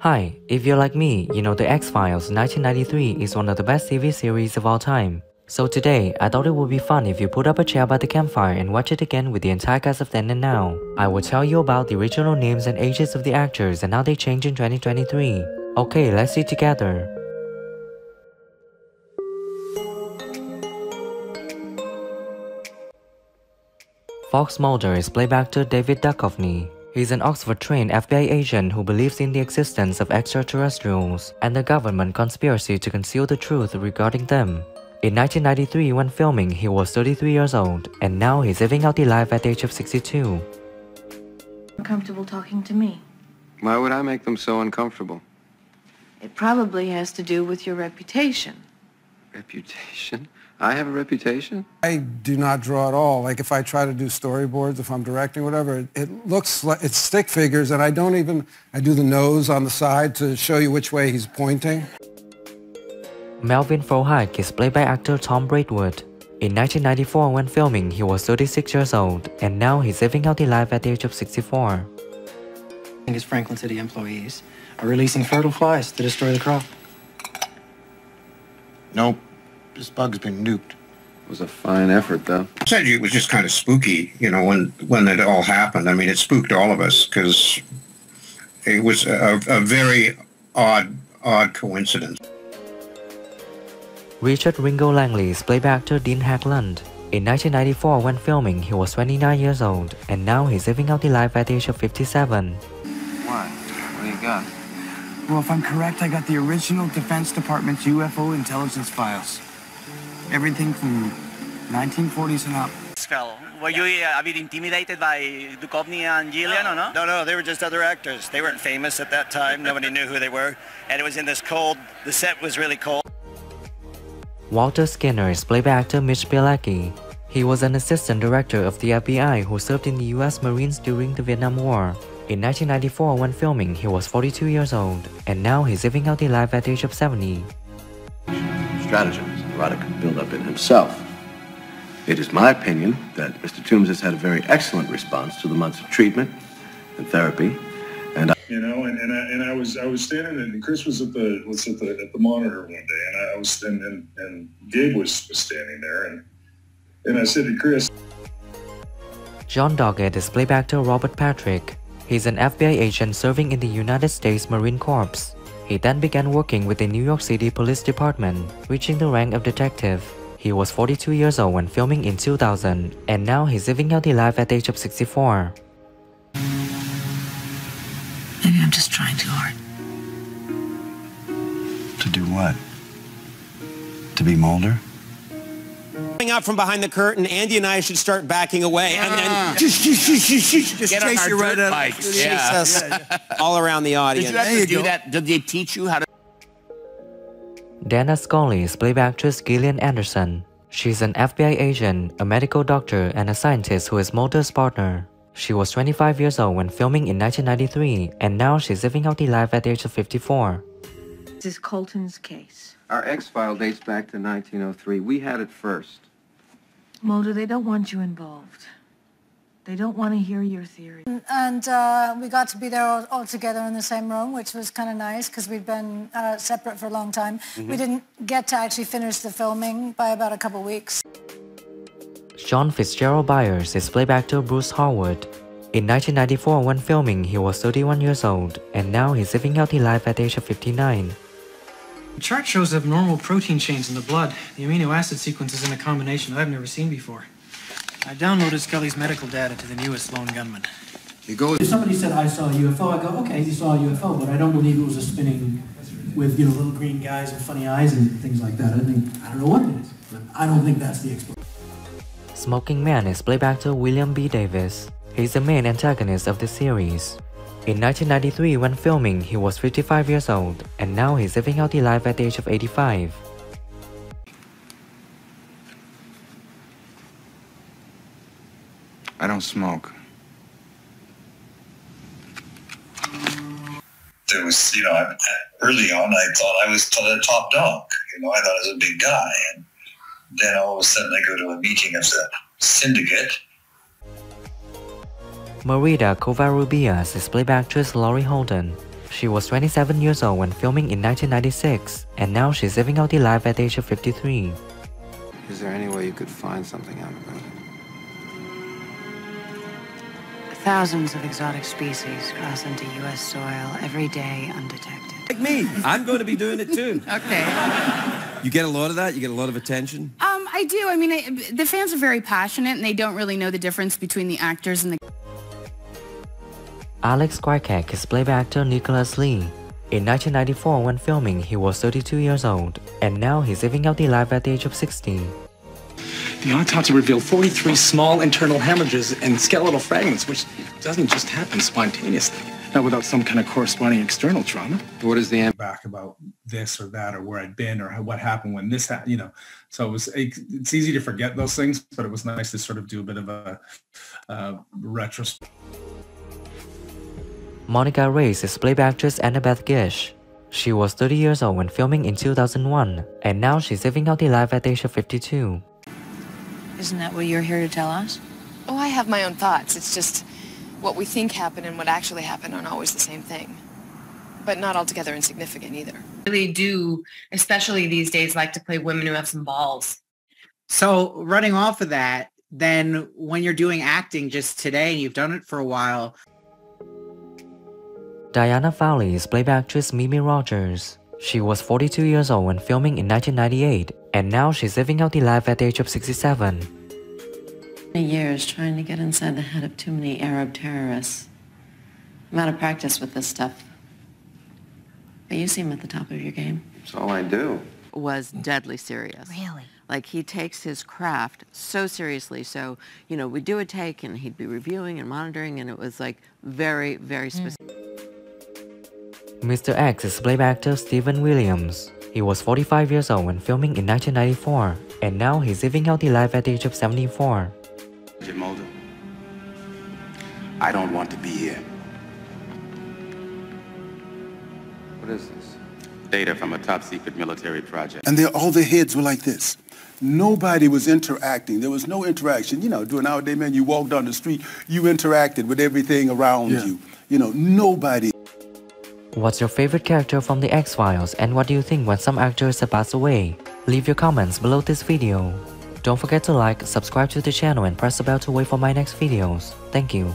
Hi, if you're like me, you know The X-Files 1993 is one of the best TV series of all time. So today, I thought it would be fun if you put up a chair by the campfire and watch it again with the entire cast of then and now. I will tell you about the original names and ages of the actors and how they changed in 2023. Okay, let's see together. Fox Mulder is played by actor David Duchovny. He's an Oxford-trained FBI agent who believes in the existence of extraterrestrials and the government conspiracy to conceal the truth regarding them. In 1993, when filming, he was 33 years old, and now he's living out the life at the age of 62. Uncomfortable talking to me. Why would I make them so uncomfortable? It probably has to do with your reputation. Reputation? I have a reputation? I do not draw at all. Like if I try to do storyboards, if I'm directing, whatever, it, it looks like it's stick figures and I don't even, I do the nose on the side to show you which way he's pointing. Melvin Frohike is played by actor Tom Braidwood. In 1994 when filming, he was 36 years old, and now he's living out the life at the age of 64. As Franklin City employees are releasing fertile flies to destroy the crop. Nope. This bug's been nuked. It was a fine effort, though. I said it was just kind of spooky, you know, when when it all happened. I mean, it spooked all of us because it was a, a very odd, odd coincidence. Richard Ringo Langley is played by actor Dean Haglund. In 1994, when filming, he was 29 years old, and now he's living out the life at the age of 57. What? What do you got? Well, if I'm correct, I got the original Defense Department's UFO intelligence files. Everything from 1940s and up. Spell. Were you uh, a bit intimidated by Duchovny and Gillian, or no? No, no, they were just other actors. They weren't famous at that time. Nobody knew who they were. And it was in this cold, the set was really cold. Walter Skinner is played by actor Mitch Pileggi. He was an assistant director of the FBI who served in the US Marines during the Vietnam War. In 1994, when filming, he was 42 years old, and now he's living out the life at the age of 70. Stratagems Roddick could build up in himself. It is my opinion that Mr. Toombs has had a very excellent response to the months of treatment and therapy, and I you know, and, and I and I was I was standing and Chris was at the was at the at the monitor one day, and I was and and, and Gabe was, was standing there, and and I said to Chris, John Doggett is played by actor Robert Patrick. He's an FBI agent serving in the United States Marine Corps. He then began working with the New York City Police Department, reaching the rank of detective. He was 42 years old when filming in 2000, and now he's living out the life at the age of 64. Maybe I'm just trying too hard. To do what? To be Mulder? Coming out from behind the curtain, Andy and I should start backing away, and then ah. Just, just, just, just, just, just Get on chase our you right dirt up. bikes. Jesus. Yeah. all around the audience. There you do go. Did they teach you how to? Dana Scully is played by actress Gillian Anderson. She's an FBI agent, a medical doctor, and a scientist who is Mulder's partner. She was 25 years old when filming in 1993, and now she's living out the life at the age of 54. This is Colton's case. Our X-File dates back to 1903. We had it first. Mulder, they don't want you involved. They don't want to hear your theory. And uh, we got to be there all, all together in the same room, which was kind of nice because we'd been uh, separate for a long time. We didn't get to actually finish the filming by about a couple weeks. John Fitzgerald Byers is played by actor Bruce Harwood. In 1994, when filming, he was 31 years old, and now he's living out the life at the age of 59. The chart shows abnormal protein chains in the blood. The amino acid sequence is in a combination I've never seen before. I downloaded Scully's medical data to the newest lone gunman. You go If somebody said I saw a UFO, I go, okay, you saw a UFO, but I don't believe it was a spinning with you know little green guys and funny eyes and things like that. I think I don't know what it is, but I don't think that's the explanation. Smoking Man is played by actor William B. Davis. He's the main antagonist of the series. In 1993, when filming, he was 55 years old, and now he's living out the life at the age of 85. I don't smoke. there was, you know, early on I thought I was the top dog. You know, I thought I was a big guy, and then all of a sudden I go to a meeting of the syndicate, Marita Covarrubias is played by actress Laurie Holden. She was 27 years old when filming in 1996, and now she's living out the life at the age of 53. Is there any way you could find something out about it? Thousands of exotic species cross into U.S. soil every day undetected. Like me. I'm going to be doing it too. Okay. You get a lot of that? You get a lot of attention? Um, I do. I mean, I, the fans are very passionate, and they don't really know the difference between the actors and the... Alex Krycek is played by actor Nicholas Lea. In 1994, when filming, he was 32 years old, and now he's living out the life at the age of 60. The autopsy revealed 43 small internal hemorrhages and skeletal fragments, which doesn't just happen spontaneously, not without some kind of corresponding external trauma. What is the answer? back about this or that or where I'd been or what happened when this happened, you know. So it was it's easy to forget those things, but it was nice to sort of do a bit of a uh, retrospect. Monica Reyes is played by actress Annabeth Gish. She was 30 years old when filming in 2001, and now she's living out the life at the age of 52. Isn't that what you're here to tell us? Oh, I have my own thoughts. It's just what we think happened and what actually happened aren't always the same thing. But not altogether insignificant either. really do, especially these days, like to play women who have some balls. So running off of that, then when you're doing acting just today and you've done it for a while, Diana Fowley is played by actress Mimi Rogers. She was 42 years old when filming in 1998, and now she's living out the life at the age of 67. Many years trying to get inside the head of too many Arab terrorists. I'm out of practice with this stuff. But you seem at the top of your game. That's all I do. Was deadly serious. Really? Like he takes his craft so seriously. So, you know, we'd do a take and he'd be reviewing and monitoring and it was like very, very hmm. specific. Mr. X is played by actor Steven Williams. He was 45 years old when filming in 1994, and now he's living out the life at the age of 74. Jim Mulder, I don't want to be here. What is this? Data from a top secret military project. And all the heads were like this. Nobody was interacting. There was no interaction. You know, during our day, man, you walked down the street, you interacted with everything around Yeah. you. You know, nobody. What's your favorite character from the X-Files and what do you think when some actors have passed away? Leave your comments below this video. Don't forget to like, subscribe to the channel and press the bell to wait for my next videos. Thank you.